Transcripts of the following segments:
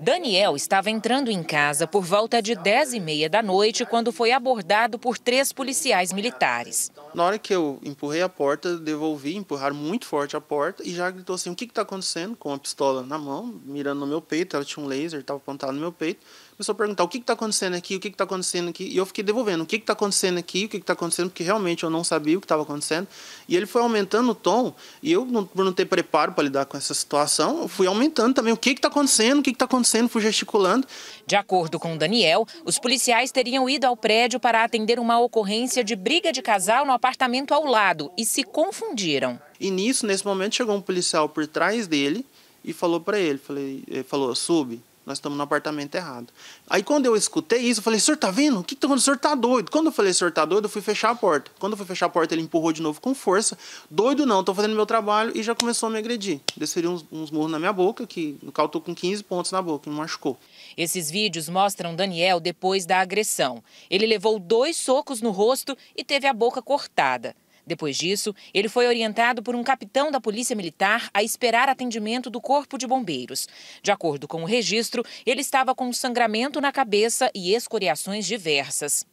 Daniel estava entrando em casa por volta de 10 e meia da noite quando foi abordado por três policiais militares. Na hora que eu empurrei a porta, devolvi, empurraram muito forte a porta e já gritou assim: o que está acontecendo? Com a pistola na mão, mirando no meu peito, ela tinha um laser, estava apontado no meu peito. Começou a perguntar o que está acontecendo aqui, o que está acontecendo aqui, e eu fiquei devolvendo o que está acontecendo aqui, o que está acontecendo, porque realmente eu não sabia o que estava acontecendo, e ele foi aumentando o tom, e eu, por não ter preparo para lidar com essa situação, fui aumentando também o que está acontecendo, o que está acontecendo, fui gesticulando. De acordo com Daniel, os policiais teriam ido ao prédio para atender uma ocorrência de briga de casal no apartamento ao lado e se confundiram. E nisso, nesse momento, chegou um policial por trás dele e falou para ele, falei, ele falou, sube, nós estamos no apartamento errado. Aí quando eu escutei isso, eu falei, senhor tá vendo? O que tá acontecendo? O senhor tá doido. Quando eu falei, senhor tá doido, eu fui fechar a porta. Quando eu fui fechar a porta, ele empurrou de novo com força. Doido não, tô fazendo meu trabalho e já começou a me agredir. Desferiu uns, uns murros na minha boca, que no caso tô com 15 pontos na boca, me machucou. Esses vídeos mostram Daniel depois da agressão. Ele levou dois socos no rosto e teve a boca cortada. Depois disso, ele foi orientado por um capitão da Polícia Militar a esperar atendimento do Corpo de Bombeiros. De acordo com o registro, ele estava com sangramento na cabeça e escoriações diversas.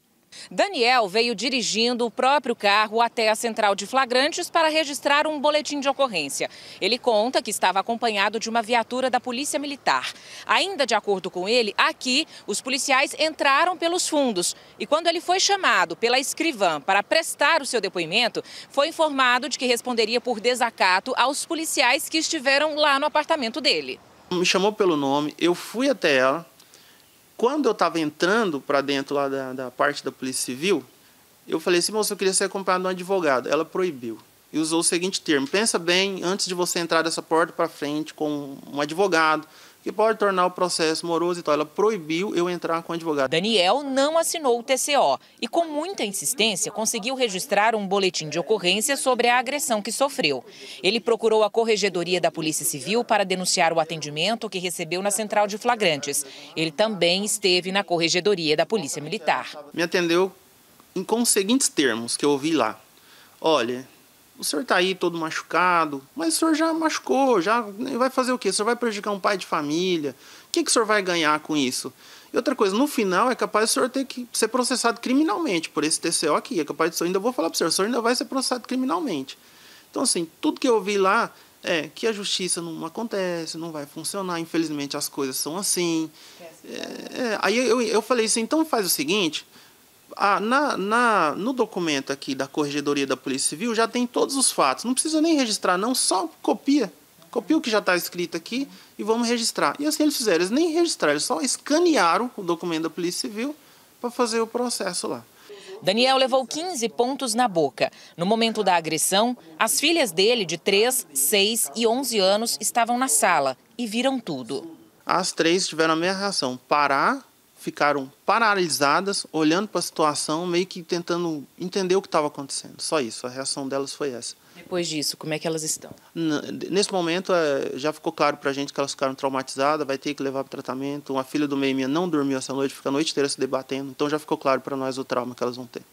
Daniel veio dirigindo o próprio carro até a central de flagrantes para registrar um boletim de ocorrência. Ele conta que estava acompanhado de uma viatura da Polícia Militar. Ainda de acordo com ele, aqui os policiais entraram pelos fundos e quando ele foi chamado pela escrivã para prestar o seu depoimento, foi informado de que responderia por desacato aos policiais que estiveram lá no apartamento dele. Me chamou pelo nome, eu fui até ela, quando eu estava entrando para dentro lá da, da, parte da Polícia Civil, eu falei assim, moça, eu queria ser acompanhado de um advogado. Ela proibiu. E usou o seguinte termo, pensa bem, antes de você entrar dessa porta para frente com um advogado, que pode tornar o processo moroso e tal. Ela proibiu eu entrar com advogado. Daniel não assinou o TCO e, com muita insistência, conseguiu registrar um boletim de ocorrência sobre a agressão que sofreu. Ele procurou a Corregedoria da Polícia Civil para denunciar o atendimento que recebeu na Central de Flagrantes. Ele também esteve na Corregedoria da Polícia Militar. Me atendeu com os seguintes termos que eu ouvi lá. Olha, o senhor está aí todo machucado, mas o senhor já machucou, já vai fazer o quê? O senhor vai prejudicar um pai de família? O que, que o senhor vai ganhar com isso? E outra coisa, no final é capaz o senhor ter que ser processado criminalmente por esse TCO aqui. É capaz de senhor, ainda vou falar para o senhor, o senhor ainda vai ser processado criminalmente. Então, assim, tudo que eu vi lá é que a justiça não acontece, não vai funcionar, infelizmente as coisas são assim. É, é, aí eu, eu falei assim, então faz o seguinte, ah, na, na, no documento aqui da Corregedoria da Polícia Civil já tem todos os fatos. Não precisa nem registrar, não, só copia. Copia o que já está escrito aqui e vamos registrar. E assim eles fizeram, eles nem registraram, eles só escanearam o documento da Polícia Civil para fazer o processo lá. Daniel levou 15 pontos na boca. No momento da agressão, as filhas dele, de 3, 6 e 11 anos, estavam na sala e viram tudo. As três tiveram a mesma reação: parar, ficaram paralisadas, olhando para a situação, meio que tentando entender o que estava acontecendo. Só isso, a reação delas foi essa. Depois disso, como é que elas estão? Nesse momento, é, já ficou claro para a gente que elas ficaram traumatizadas, vai ter que levar para tratamento. Uma filha do meio minha não dormiu essa noite, fica a noite inteira se debatendo, então já ficou claro para nós o trauma que elas vão ter.